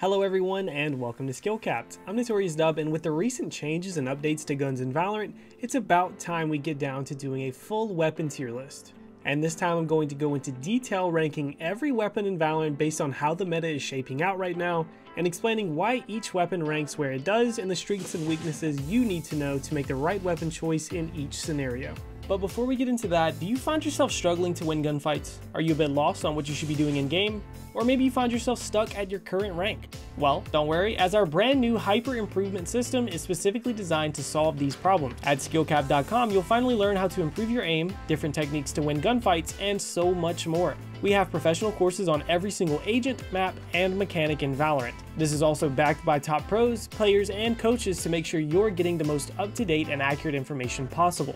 Hello everyone and welcome to Skill Capped. I'm Notorious Dub and with the recent changes and updates to guns in Valorant, it's about time we get down to doing a full weapon tier list. And this time I'm going to go into detail ranking every weapon in Valorant based on how the meta is shaping out right now, and explaining why each weapon ranks where it does and the strengths and weaknesses you need to know to make the right weapon choice in each scenario. But before we get into that, do you find yourself struggling to win gunfights? Are you a bit lost on what you should be doing in game? Or maybe you find yourself stuck at your current rank? Well, don't worry, as our brand new hyper improvement system is specifically designed to solve these problems. At skillcapped.com, you'll finally learn how to improve your aim, different techniques to win gunfights, and so much more. We have professional courses on every single agent, map, and mechanic in Valorant. This is also backed by top pros, players, and coaches to make sure you're getting the most up-to-date and accurate information possible.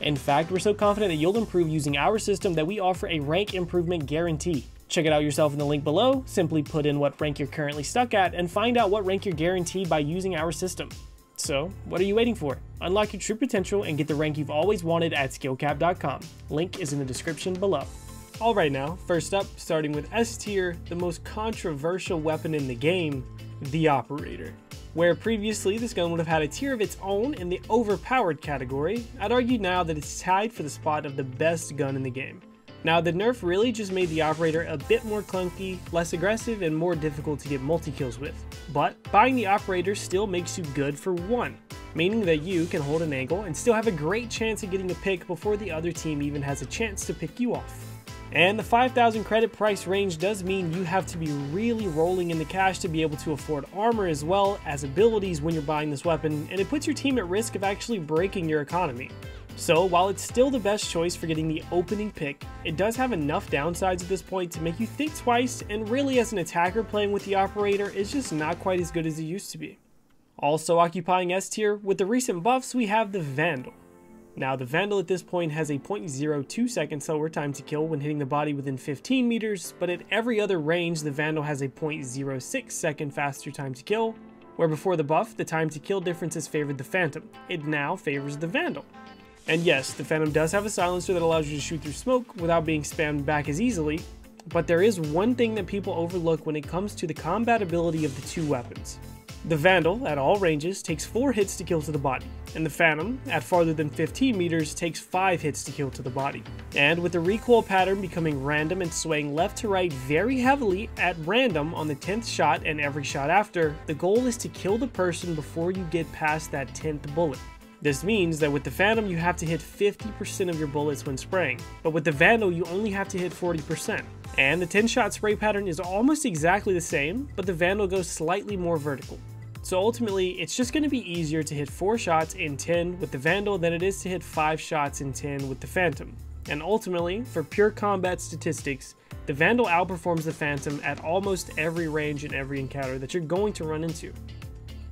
In fact, we're so confident that you'll improve using our system that we offer a rank improvement guarantee. Check it out yourself in the link below, simply put in what rank you're currently stuck at, and find out what rank you're guaranteed by using our system. So, what are you waiting for? Unlock your true potential and get the rank you've always wanted at skillcapped.com. Link is in the description below. Alright now, first up, starting with S tier, the most controversial weapon in the game, the Operator. Where previously this gun would have had a tier of its own in the overpowered category, I'd argue now that it's tied for the spot of the best gun in the game. Now the nerf really just made the operator a bit more clunky, less aggressive, and more difficult to get multi-kills with. But buying the operator still makes you good for one, meaning that you can hold an angle and still have a great chance of getting a pick before the other team even has a chance to pick you off. And the 5,000 credit price range does mean you have to be really rolling in the cash to be able to afford armor as well as abilities when you're buying this weapon, and it puts your team at risk of actually breaking your economy. So while it's still the best choice for getting the opening pick, it does have enough downsides at this point to make you think twice, and really as an attacker playing with the operator is just not quite as good as it used to be. Also occupying S tier, with the recent buffs we have the Vandal. Now, the Vandal at this point has a 0.02 second slower time to kill when hitting the body within 15 meters, but at every other range, the Vandal has a 0.06 second faster time to kill, where before the buff, the time to kill differences favored the Phantom. It now favors the Vandal. And yes, the Phantom does have a silencer that allows you to shoot through smoke without being spammed back as easily, but there is one thing that people overlook when it comes to the compatibility of the two weapons. The Vandal, at all ranges, takes 4 hits to kill to the body, and the Phantom, at farther than 15 meters, takes 5 hits to kill to the body. And with the recoil pattern becoming random and swaying left to right very heavily at random on the 10th shot and every shot after, the goal is to kill the person before you get past that 10th bullet. This means that with the Phantom you have to hit 50% of your bullets when spraying, but with the Vandal you only have to hit 40%. And the 10 shot spray pattern is almost exactly the same, but the Vandal goes slightly more vertical. So ultimately, it's just going to be easier to hit 4 shots in 10 with the Vandal than it is to hit 5 shots in 10 with the Phantom. And ultimately, for pure combat statistics, the Vandal outperforms the Phantom at almost every range and every encounter that you're going to run into.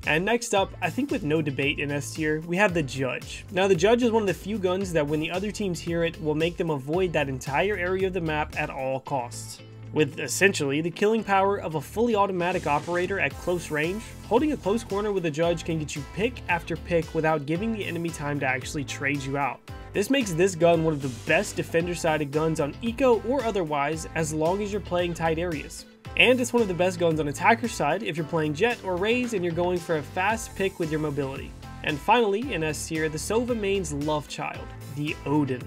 And next up, I think with no debate in S tier, we have the Judge. Now the Judge is one of the few guns that when the other teams hear it, will make them avoid that entire area of the map at all costs with essentially the killing power of a fully automatic operator at close range. Holding a close corner with a judge can get you pick after pick without giving the enemy time to actually trade you out. This makes this gun one of the best defender-sided guns on eco or otherwise as long as you're playing tight areas. And it's one of the best guns on attacker side if you're playing Jett or Raze and you're going for a fast pick with your mobility. And finally, in S tier, the Sova main's love child, the Odin.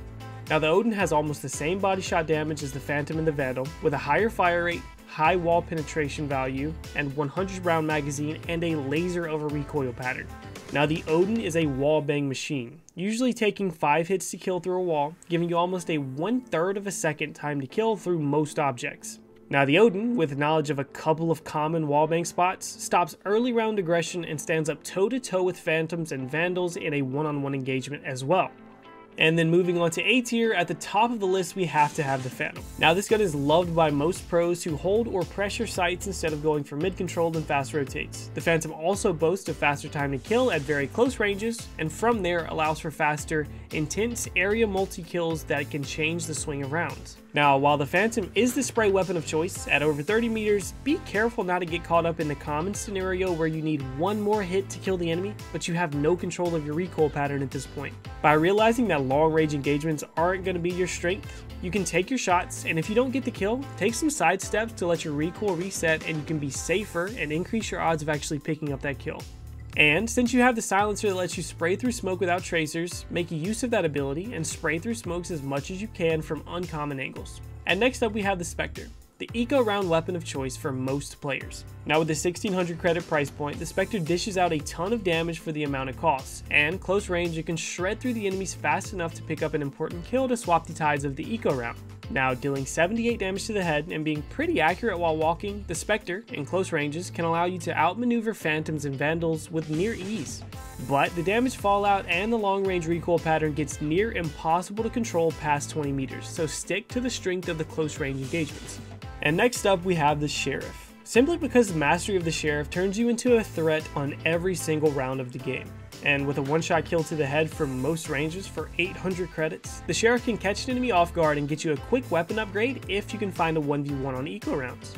Now the Odin has almost the same body shot damage as the Phantom and the Vandal, with a higher fire rate, high wall penetration value, and 100 round magazine, and a laser over recoil pattern. Now the Odin is a wall bang machine, usually taking 5 hits to kill through a wall, giving you almost a one third of a second time to kill through most objects. Now the Odin, with knowledge of a couple of common wallbang spots, stops early round aggression and stands up toe to toe with Phantoms and Vandals in a one-on-one -on -one engagement as well. And then moving on to A tier, at the top of the list we have to have the Phantom. Now this gun is loved by most pros who hold or pressure sites instead of going for mid control and fast rotates. The Phantom also boasts a faster time to kill at very close ranges, and from there allows for faster, intense area multi-kills that can change the swing of rounds. Now, while the Phantom is the spray weapon of choice at over 30 meters, be careful not to get caught up in the common scenario where you need one more hit to kill the enemy, but you have no control of your recoil pattern at this point. By realizing that long range engagements aren't going to be your strength, you can take your shots, and if you don't get the kill, take some side steps to let your recoil reset and you can be safer and increase your odds of actually picking up that kill. And since you have the silencer that lets you spray through smoke without tracers, make use of that ability and spray through smokes as much as you can from uncommon angles. And next up we have the Spectre, the eco round weapon of choice for most players. Now with the 1600 credit price point, the Spectre dishes out a ton of damage for the amount it costs, and close range it can shred through the enemies fast enough to pick up an important kill to swap the tides of the eco round. Now, dealing 78 damage to the head and being pretty accurate while walking, the Spectre, in close ranges, can allow you to outmaneuver Phantoms and Vandals with near ease. But the damage fallout and the long range recoil pattern gets near impossible to control past 20 meters, so stick to the strength of the close range engagements. And next up we have the Sheriff. Simply because the mastery of the Sheriff turns you into a threat on every single round of the game and with a one-shot kill to the head from most rangers for 800 credits, the Sheriff can catch an enemy off guard and get you a quick weapon upgrade if you can find a 1v1 on eco rounds.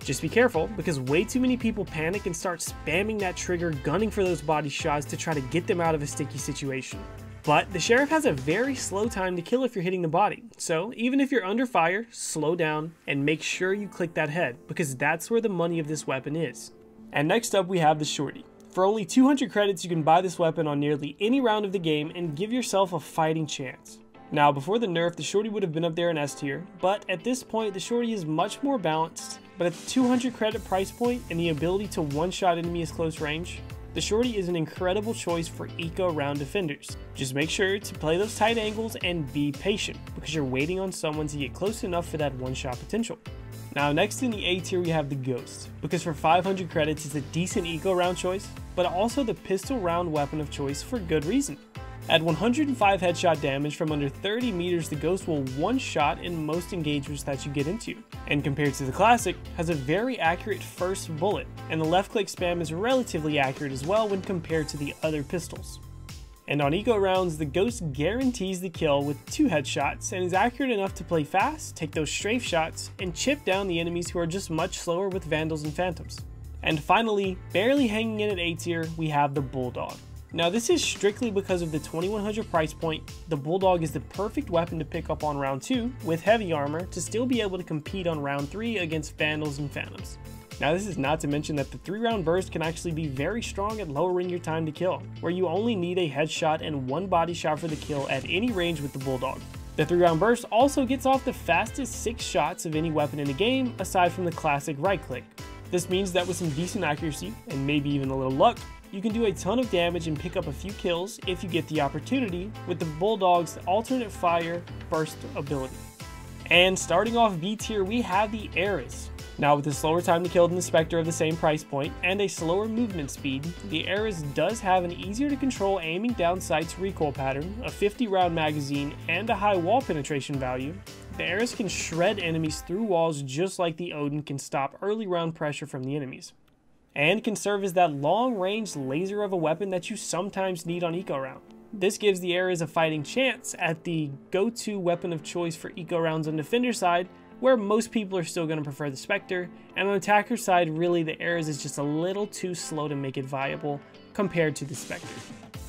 Just be careful, because way too many people panic and start spamming that trigger gunning for those body shots to try to get them out of a sticky situation. But the Sheriff has a very slow time to kill if you're hitting the body, so even if you're under fire, slow down and make sure you click that head, because that's where the money of this weapon is. And next up we have the Shorty. For only 200 credits, you can buy this weapon on nearly any round of the game and give yourself a fighting chance. Now, before the nerf, the Shorty would have been up there in S tier, but at this point, the Shorty is much more balanced. But at the 200 credit price point and the ability to one-shot enemies close range, the Shorty is an incredible choice for eco round defenders. Just make sure to play those tight angles and be patient, because you're waiting on someone to get close enough for that one-shot potential. Now next in the A tier we have the Ghost, because for 500 credits it's a decent eco round choice, but also the pistol round weapon of choice for good reason. At 105 headshot damage from under 30 meters, the Ghost will one-shot in most engagements that you get into, and compared to the Classic, has a very accurate first bullet, and the left-click spam is relatively accurate as well when compared to the other pistols. And on eco rounds, the Ghost guarantees the kill with two headshots and is accurate enough to play fast, take those strafe shots, and chip down the enemies who are just much slower with Vandals and Phantoms. And finally, barely hanging in at A tier, we have the Bulldog. Now this is strictly because of the 2100 price point, the Bulldog is the perfect weapon to pick up on round 2 with heavy armor to still be able to compete on round 3 against Vandals and Phantoms. Now this is not to mention that the 3 round burst can actually be very strong at lowering your time to kill, where you only need a headshot and one body shot for the kill at any range with the Bulldog. The 3 round burst also gets off the fastest 6 shots of any weapon in the game aside from the classic right click. This means that with some decent accuracy, and maybe even a little luck, you can do a ton of damage and pick up a few kills if you get the opportunity with the Bulldog's alternate fire burst ability. And starting off B tier, we have the Ares, now with a slower time to kill than the Spectre of the same price point, and a slower movement speed, the Ares does have an easier to control aiming down sights recoil pattern, a 50 round magazine, and a high wall penetration value. The Ares can shred enemies through walls just like the Odin can stop early round pressure from the enemies. And can serve as that long range laser of a weapon that you sometimes need on eco round. This gives the Ares a fighting chance at the go-to weapon of choice for eco rounds on defender side, where most people are still going to prefer the Spectre, and on attacker side, really the Ares is just a little too slow to make it viable compared to the Spectre.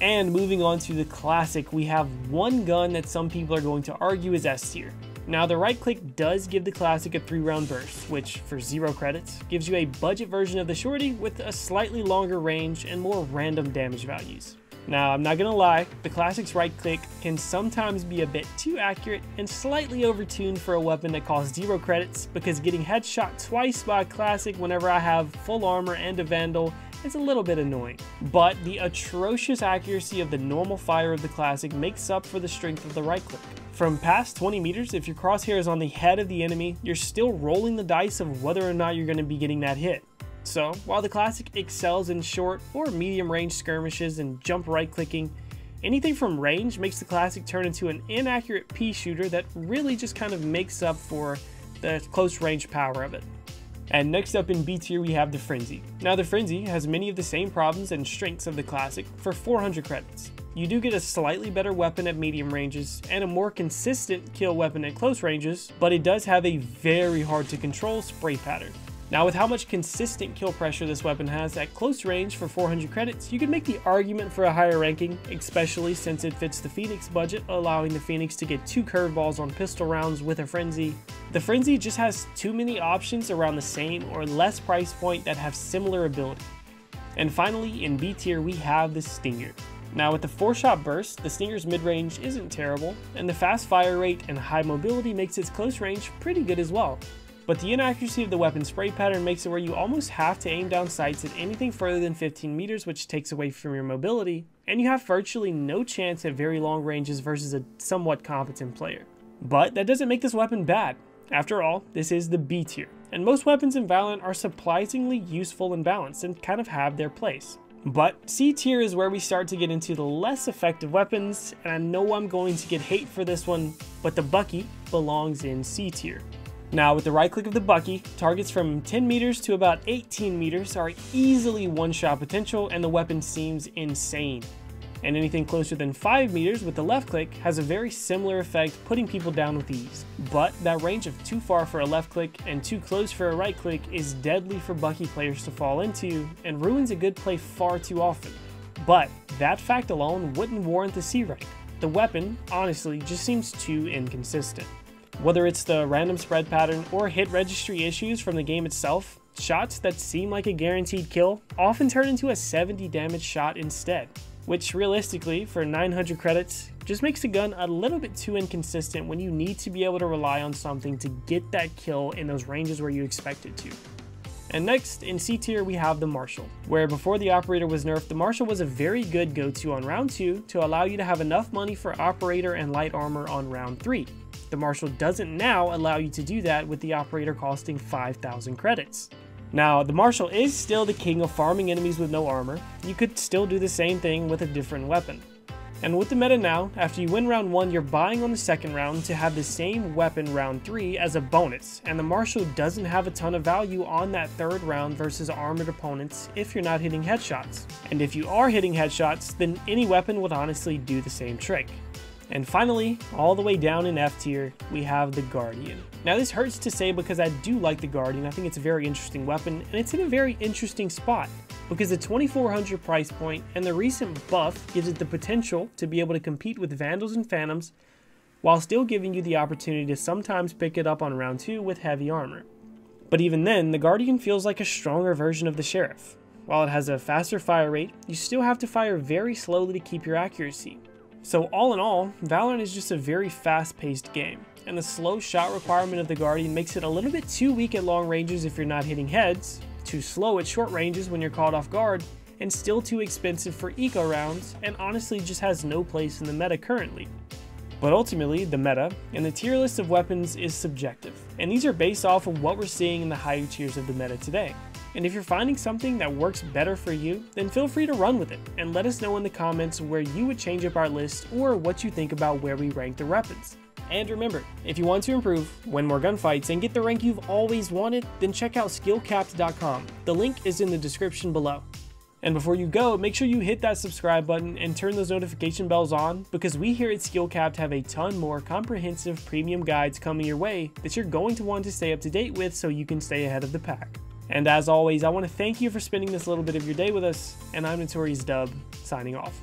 And moving on to the Classic, we have one gun that some people are going to argue is S tier. Now the right click does give the Classic a 3 round burst, which for 0 credits, gives you a budget version of the Shorty with a slightly longer range and more random damage values. Now, I'm not gonna lie, the Classic's right click can sometimes be a bit too accurate and slightly overtuned for a weapon that costs zero credits because getting headshot twice by a Classic whenever I have full armor and a Vandal is a little bit annoying. But the atrocious accuracy of the normal fire of the Classic makes up for the strength of the right click. From past 20 meters, if your crosshair is on the head of the enemy, you're still rolling the dice of whether or not you're going to be getting that hit. So, while the Classic excels in short or medium range skirmishes and jump right clicking, anything from range makes the Classic turn into an inaccurate pea shooter that really just kind of makes up for the close range power of it. And next up in B tier we have the Frenzy. Now the Frenzy has many of the same problems and strengths of the Classic for 400 credits. You do get a slightly better weapon at medium ranges and a more consistent kill weapon at close ranges, but it does have a very hard to control spray pattern. Now with how much consistent kill pressure this weapon has at close range for 400 credits, you could make the argument for a higher ranking, especially since it fits the Phoenix budget, allowing the Phoenix to get two curveballs on pistol rounds with a Frenzy. The Frenzy just has too many options around the same or less price point that have similar ability. And finally, in B tier, we have the Stinger. Now with the 4-shot burst, the Stinger's mid-range isn't terrible, and the fast fire rate and high mobility makes its close range pretty good as well. But the inaccuracy of the weapon spray pattern makes it where you almost have to aim down sights at anything further than 15 meters which takes away from your mobility, and you have virtually no chance at very long ranges versus a somewhat competent player. But that doesn't make this weapon bad. After all, this is the B tier, and most weapons in Valorant are surprisingly useful and balanced and kind of have their place. But C tier is where we start to get into the less effective weapons, and I know I'm going to get hate for this one, but the Bucky belongs in C tier. Now with the right click of the Bucky, targets from 10 meters to about 18 meters are easily one shot potential and the weapon seems insane. And anything closer than 5 meters with the left click has a very similar effect putting people down with ease. But that range of too far for a left click and too close for a right click is deadly for Bucky players to fall into and ruins a good play far too often. But that fact alone wouldn't warrant the C rank. The weapon, honestly, just seems too inconsistent. Whether it's the random spread pattern or hit registry issues from the game itself, shots that seem like a guaranteed kill often turn into a 70 damage shot instead, which realistically, for 900 credits, just makes the gun a little bit too inconsistent when you need to be able to rely on something to get that kill in those ranges where you expect it to. And next, in C tier, we have the Marshal, where before the Operator was nerfed, the Marshal was a very good go-to on round 2 to allow you to have enough money for Operator and Light Armor on round 3. The Marshal doesn't now allow you to do that with the Operator costing 5,000 credits. Now, the Marshal is still the king of farming enemies with no armor. You could still do the same thing with a different weapon. And with the meta now, after you win round 1, you're buying on the second round to have the same weapon round 3 as a bonus, and the Marshal doesn't have a ton of value on that third round versus armored opponents if you're not hitting headshots. And if you are hitting headshots, then any weapon would honestly do the same trick. And finally, all the way down in F tier, we have the Guardian. Now this hurts to say because I do like the Guardian, I think it's a very interesting weapon, and it's in a very interesting spot, because the 2400 price point and the recent buff gives it the potential to be able to compete with Vandals and Phantoms, while still giving you the opportunity to sometimes pick it up on round 2 with heavy armor. But even then, the Guardian feels like a stronger version of the Sheriff. While it has a faster fire rate, you still have to fire very slowly to keep your accuracy, so all in all, Valorant is just a very fast-paced game, and the slow shot requirement of the Guardian makes it a little bit too weak at long ranges if you're not hitting heads, too slow at short ranges when you're caught off guard, and still too expensive for eco rounds, and honestly just has no place in the meta currently. But ultimately, the meta and the tier list of weapons is subjective, and these are based off of what we're seeing in the higher tiers of the meta today. And if you're finding something that works better for you, then feel free to run with it and let us know in the comments where you would change up our list or what you think about where we rank the weapons. And remember, if you want to improve, win more gunfights, and get the rank you've always wanted, then check out skillcapped.com. The link is in the description below. And before you go, make sure you hit that subscribe button and turn those notification bells on because we here at Skillcapped have a ton more comprehensive premium guides coming your way that you're going to want to stay up to date with so you can stay ahead of the pack. And as always, I want to thank you for spending this little bit of your day with us, and I'm Notorious Dub, signing off.